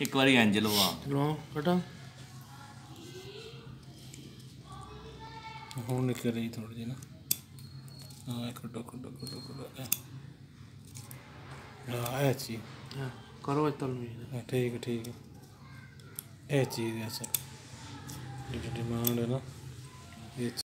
ਇੱਕ ਵਾਰੀ ਇੰਜ ਲਵਾ ਲੋ ਕਟਾ ਹੁਣ ਨਿਕਲ ਰਹੀ ਥੋੜੀ ਜਿਹੀ ਨਾ ਹਾਂ ਕੱਟੋ ਕੱਟੋ ਕੱਟੋ ਕੱਟੋ ਹਾਂ ਇਹ ਚੀਜ਼ ਕਰੋ ਇਤਲ ਨੂੰ ਹਾਂ, ਠੀਕ ਹੈ, ਠੀਕ ਹੈ ਇਹ ਚੀਜ਼ ਹੈ ਅਸਲ ਜਿਹੜੀ ਡਿਮਾਂਡ ਹੈ ਨਾ ਇਹ